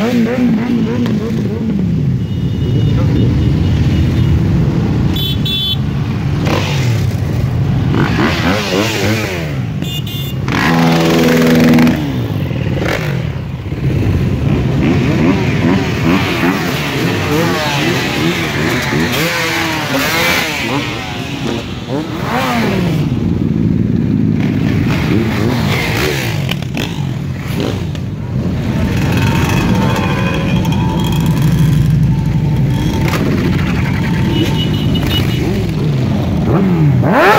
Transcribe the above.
no, no, no. Mm-hmm.